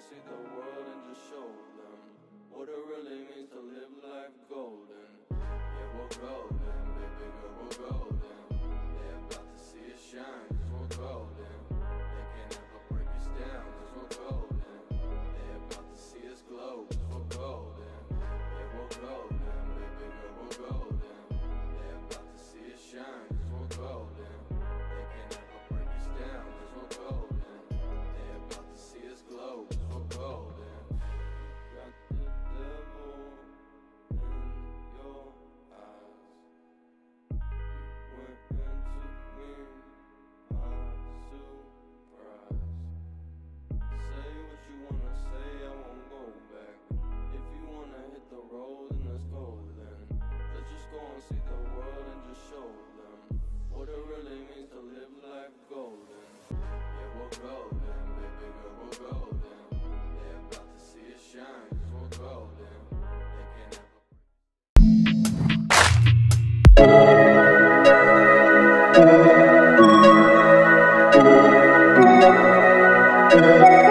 see the world and just show them what a gon' see the world and just show them what it really means to live life golden. Yeah, we're golden, baby girl, we're golden. They're about to see us shine, cause we're golden. Thank